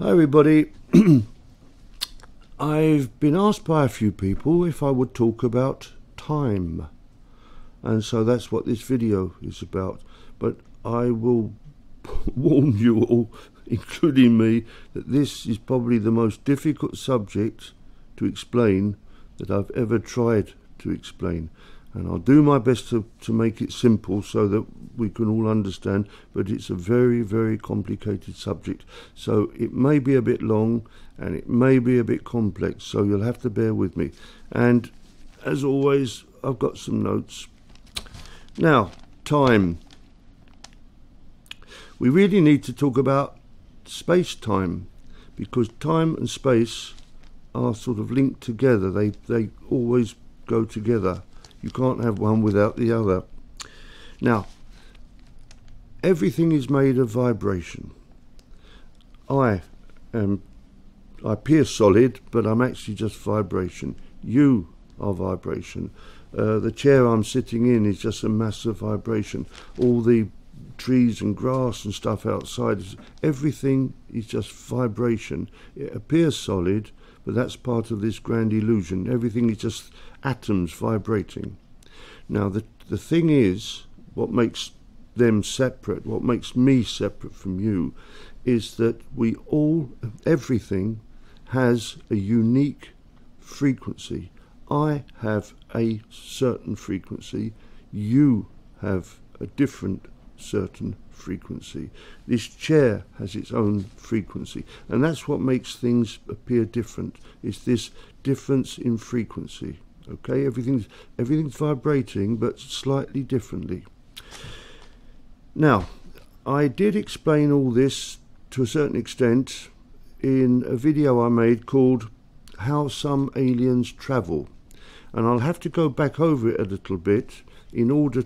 Hi, everybody. I've been asked by a few people if I would talk about time. And so that's what this video is about. But I will warn you all, including me, that this is probably the most difficult subject to explain that I've ever tried to explain. And I'll do my best to, to make it simple so that we can all understand, but it's a very, very complicated subject. So it may be a bit long and it may be a bit complex, so you'll have to bear with me. And as always, I've got some notes. Now, time. We really need to talk about space time because time and space are sort of linked together. They, they always go together. You can't have one without the other. Now, everything is made of vibration. I am, I appear solid, but I'm actually just vibration. You are vibration. Uh, the chair I'm sitting in is just a mass of vibration. All the trees and grass and stuff outside, everything is just vibration. It appears solid, but that's part of this grand illusion. Everything is just atoms vibrating. Now, the, the thing is, what makes them separate, what makes me separate from you, is that we all, everything has a unique frequency. I have a certain frequency, you have a different certain frequency. This chair has its own frequency, and that's what makes things appear different. Is this difference in frequency? Okay, everything's everything's vibrating, but slightly differently. Now, I did explain all this to a certain extent in a video I made called "How Some Aliens Travel," and I'll have to go back over it a little bit in order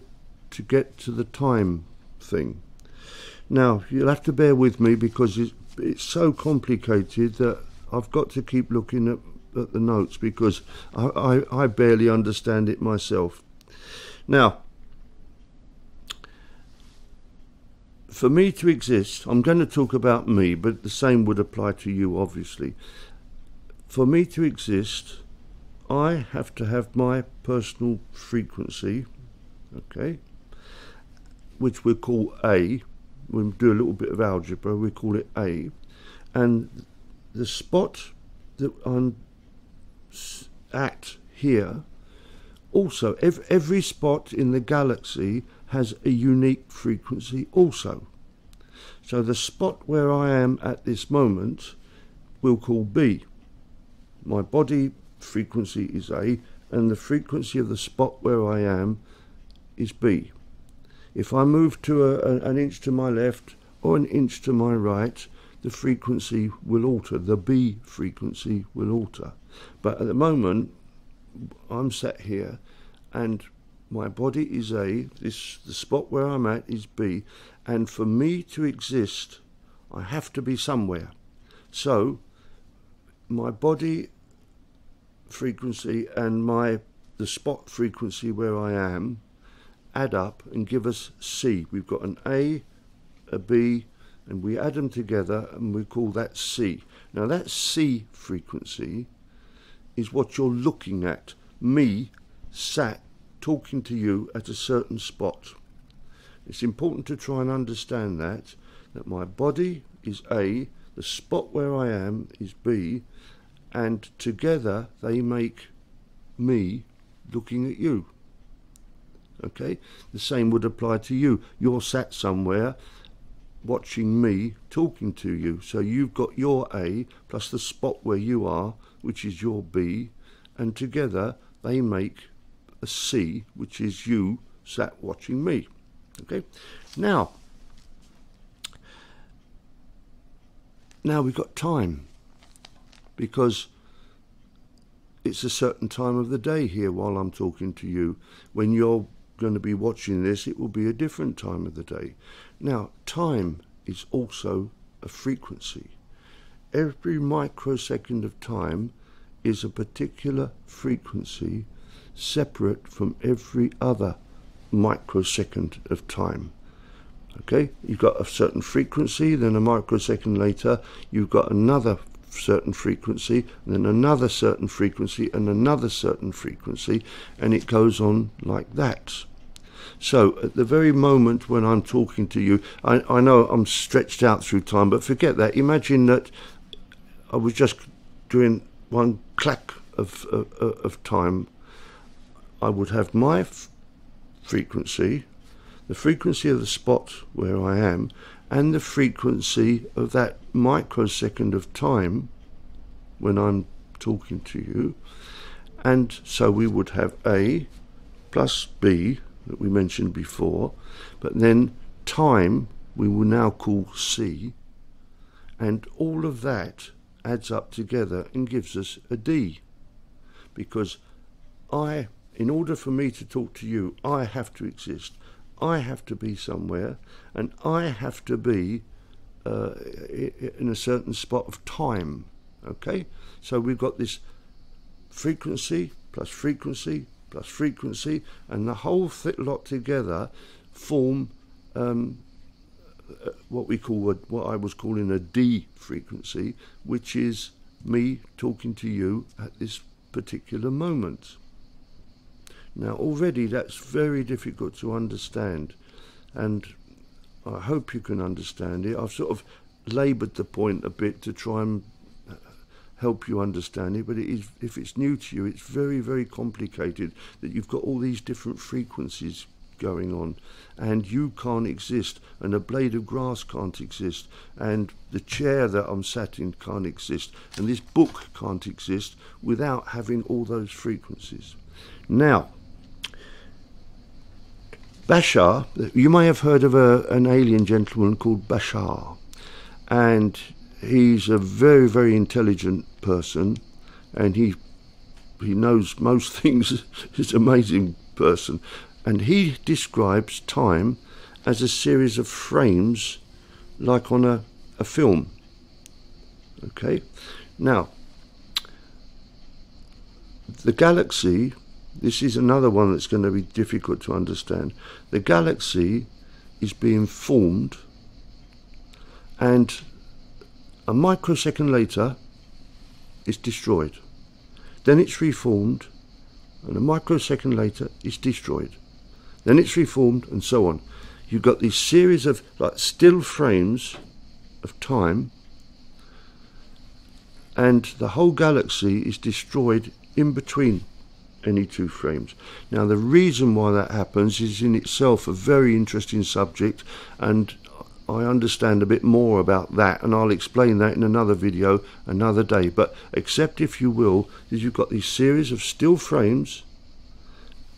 to get to the time thing. Now, you'll have to bear with me because it's, it's so complicated that I've got to keep looking at, at the notes because I, I, I barely understand it myself. Now, for me to exist, I'm going to talk about me, but the same would apply to you, obviously. For me to exist, I have to have my personal frequency, okay, which we call A. We'll do a little bit of algebra, we call it A. And the spot that I'm at here, also, every, every spot in the galaxy has a unique frequency also. So the spot where I am at this moment we'll call B. My body frequency is A and the frequency of the spot where I am is B. If I move to a, an inch to my left or an inch to my right, the frequency will alter. The B frequency will alter. But at the moment, I'm sat here and my body is A, this the spot where I'm at is B, and for me to exist, I have to be somewhere. So my body frequency and my the spot frequency where I am add up and give us C. We've got an A, a B, and we add them together and we call that C. Now that C frequency is what you're looking at. Me sat talking to you at a certain spot. It's important to try and understand that, that my body is A, the spot where I am is B, and together they make me looking at you. Okay? The same would apply to you. You're sat somewhere watching me talking to you. So you've got your A plus the spot where you are, which is your B, and together they make a C, which is you sat watching me. Okay? Now, now we've got time because it's a certain time of the day here while I'm talking to you. When you're going to be watching this, it will be a different time of the day. Now, time is also a frequency. Every microsecond of time is a particular frequency separate from every other microsecond of time. Okay, you've got a certain frequency, then a microsecond later, you've got another certain frequency, then another certain frequency, and another certain frequency, and it goes on like that. So, at the very moment when I'm talking to you, I, I know I'm stretched out through time, but forget that. Imagine that I was just doing one clack of, of, of time. I would have my frequency, the frequency of the spot where I am, and the frequency of that microsecond of time when I'm talking to you. And so we would have A plus B that we mentioned before, but then time we will now call C, and all of that adds up together and gives us a D. Because I, in order for me to talk to you, I have to exist. I have to be somewhere, and I have to be uh, in a certain spot of time. Okay? So we've got this frequency plus frequency plus frequency, and the whole lot together form um, uh, what we call a, what I was calling a D frequency, which is me talking to you at this particular moment. Now, already that's very difficult to understand, and I hope you can understand it. I've sort of laboured the point a bit to try and help you understand it, but it is, if it's new to you, it's very, very complicated that you've got all these different frequencies going on and you can't exist and a blade of grass can't exist and the chair that I'm sat in can't exist and this book can't exist without having all those frequencies. Now, Bashar, you may have heard of a, an alien gentleman called Bashar and he's a very, very intelligent person and he he knows most things. he's an amazing person and he describes time as a series of frames like on a, a film. Okay, now the galaxy, this is another one that's going to be difficult to understand. The galaxy is being formed, and a microsecond later, it's destroyed. Then it's reformed, and a microsecond later, it's destroyed. Then it's reformed, and so on. You've got these series of like still frames of time, and the whole galaxy is destroyed in between any two frames. Now, the reason why that happens is in itself a very interesting subject, and I understand a bit more about that, and I'll explain that in another video another day. But accept, if you will, that you've got these series of still frames,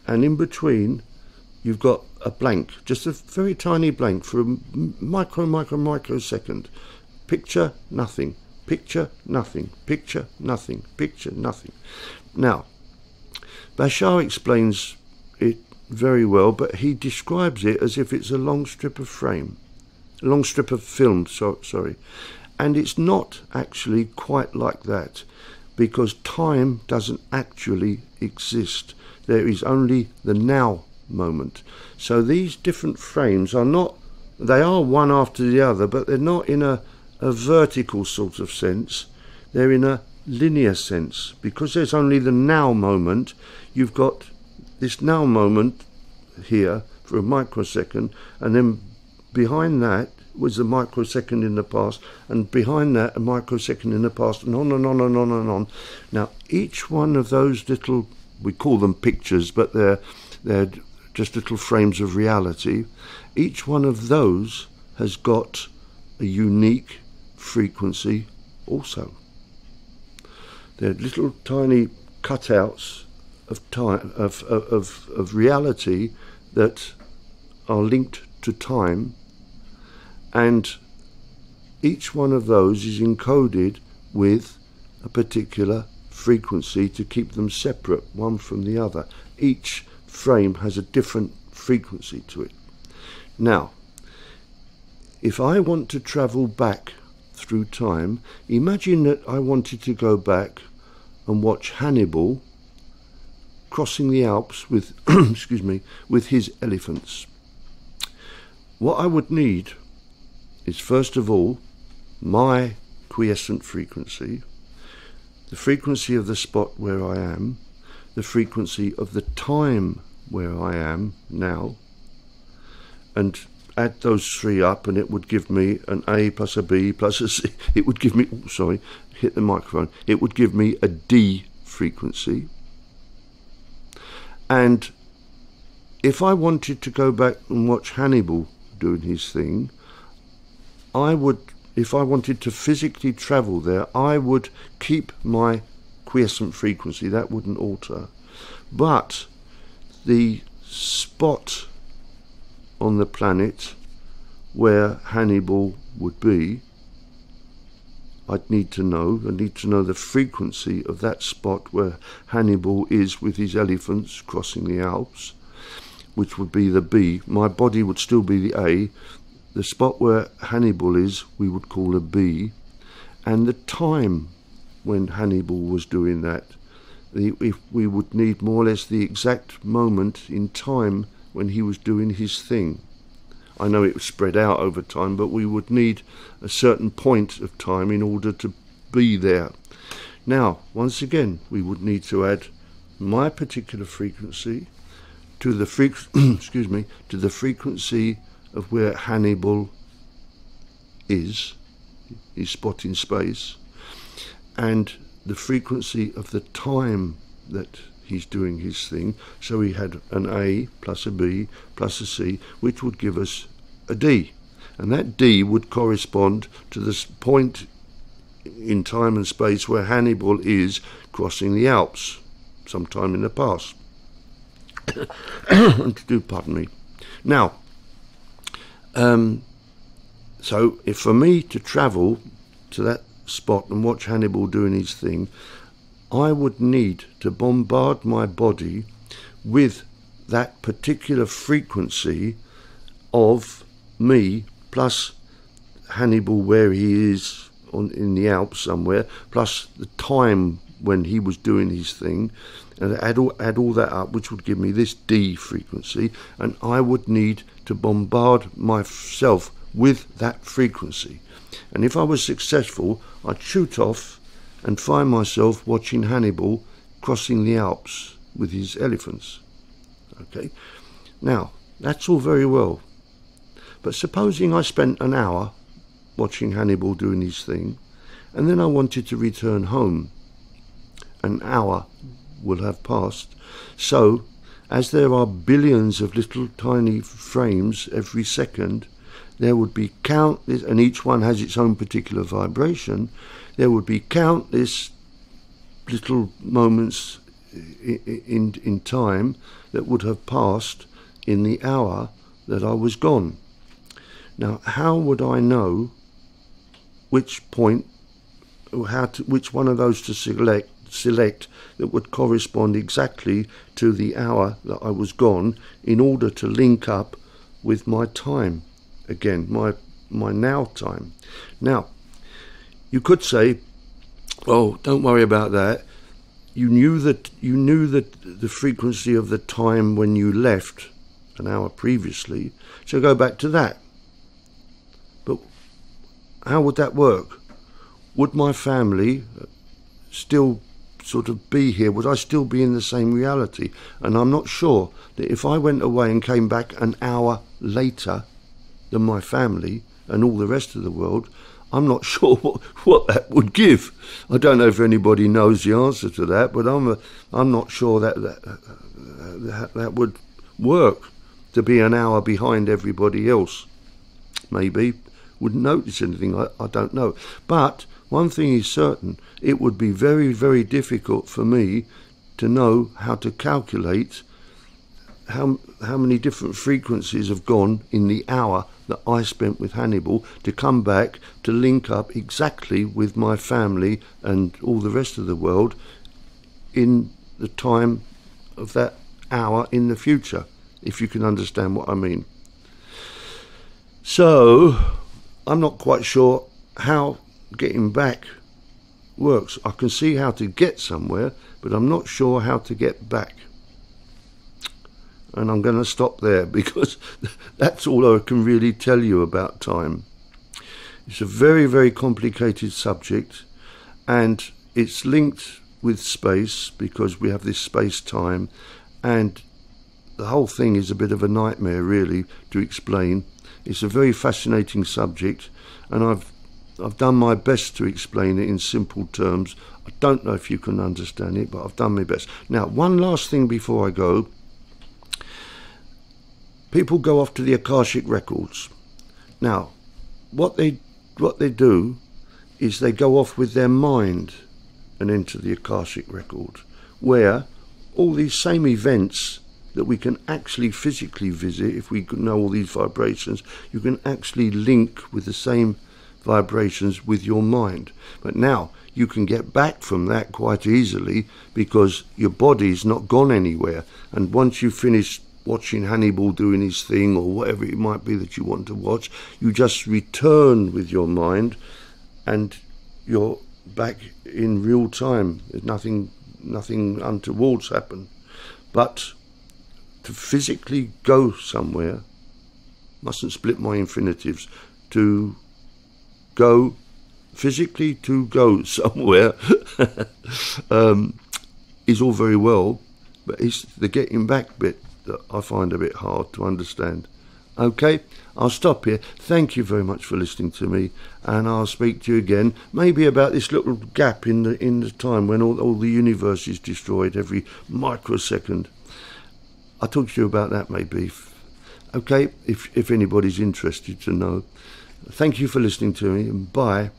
and in between you've got a blank, just a very tiny blank for a micro, micro, microsecond. Picture nothing, picture nothing, picture nothing, picture nothing. Now, Bashar explains it very well, but he describes it as if it's a long strip of frame, long strip of film, so, sorry. And it's not actually quite like that because time doesn't actually exist. There is only the now moment. So these different frames are not, they are one after the other, but they're not in a, a vertical sort of sense. They're in a linear sense. Because there's only the now moment, you've got this now moment here for a microsecond, and then behind that was a microsecond in the past, and behind that a microsecond in the past, and on and on and on and on. Now, each one of those little, we call them pictures, but they're they're just little frames of reality. Each one of those has got a unique frequency also. They're little tiny cutouts of time of, of, of reality that are linked to time and each one of those is encoded with a particular frequency to keep them separate one from the other. Each frame has a different frequency to it. Now, if I want to travel back through time, imagine that I wanted to go back and watch Hannibal crossing the Alps with excuse me with his elephants. what I would need is first of all my quiescent frequency, the frequency of the spot where I am, the frequency of the time where I am now, and add those three up and it would give me an A plus a B plus a C. It would give me, oh, sorry, hit the microphone. It would give me a D frequency. And if I wanted to go back and watch Hannibal doing his thing, I would, if I wanted to physically travel there, I would keep my quiescent frequency. That wouldn't alter. But the spot on the planet where Hannibal would be, I'd need to know. I need to know the frequency of that spot where Hannibal is with his elephants crossing the Alps, which would be the B. My body would still be the A. The spot where Hannibal is, we would call a B. And the time when Hannibal was doing that, if we would need more or less the exact moment in time when he was doing his thing. I know it was spread out over time, but we would need a certain point of time in order to be there. Now, once again, we would need to add my particular frequency to the excuse me to the frequency of where Hannibal is, his spot in space, and the frequency of the time that he's doing his thing. So he had an A plus a B plus a C, which would give us a D. And that D would correspond to this point in time and space where Hannibal is crossing the Alps sometime in the past. do, pardon me. Now, um, so if for me to travel to that spot and watch Hannibal doing his thing, I would need to bombard my body with that particular frequency of me plus Hannibal where he is on in the Alps somewhere, plus the time when he was doing his thing, and add all, add all that up, which would give me this D frequency, and I would need to bombard myself with that frequency. And if I was successful, I'd shoot off and find myself watching Hannibal crossing the Alps with his elephants. Okay, now that's all very well, but supposing I spent an hour watching Hannibal doing his thing, and then I wanted to return home. An hour will have passed. So, as there are billions of little tiny frames every second, there would be countless, and each one has its own particular vibration, there would be countless little moments in, in, in time that would have passed in the hour that I was gone. Now, how would I know which point, or how to, which one of those to select, select that would correspond exactly to the hour that I was gone in order to link up with my time? again, my my now time. Now, you could say, "Oh, don't worry about that. You knew that you knew that the frequency of the time when you left an hour previously, so go back to that." But how would that work? Would my family still sort of be here? Would I still be in the same reality? And I'm not sure that if I went away and came back an hour later, than my family and all the rest of the world, I'm not sure what, what that would give. I don't know if anybody knows the answer to that, but I'm a, I'm not sure that that, uh, uh, that that would work to be an hour behind everybody else. Maybe wouldn't notice anything. I, I don't know. But one thing is certain: it would be very very difficult for me to know how to calculate how how many different frequencies have gone in the hour that I spent with Hannibal to come back to link up exactly with my family and all the rest of the world in the time of that hour in the future, if you can understand what I mean. So, I'm not quite sure how getting back works. I can see how to get somewhere, but I'm not sure how to get back. And I'm going to stop there because that's all I can really tell you about time. It's a very, very complicated subject and it's linked with space because we have this space time and the whole thing is a bit of a nightmare really to explain. It's a very fascinating subject and I've I've done my best to explain it in simple terms. I don't know if you can understand it, but I've done my best. Now, one last thing before I go. People go off to the Akashic records. Now, what they what they do is they go off with their mind and into the Akashic record, where all these same events that we can actually physically visit, if we know all these vibrations, you can actually link with the same vibrations with your mind. But now you can get back from that quite easily because your body's not gone anywhere. And once you finish watching Hannibal doing his thing or whatever it might be that you want to watch, you just return with your mind and you're back in real time. There's nothing nothing untoward's happened. But to physically go somewhere, mustn't split my infinitives, to go physically to go somewhere um, is all very well, but it's the getting back bit that I find a bit hard to understand. Okay, I'll stop here. Thank you very much for listening to me, and I'll speak to you again. Maybe about this little gap in the in the time when all, all the universe is destroyed every microsecond. I'll talk to you about that maybe. Okay, if if anybody's interested to know. Thank you for listening to me, bye.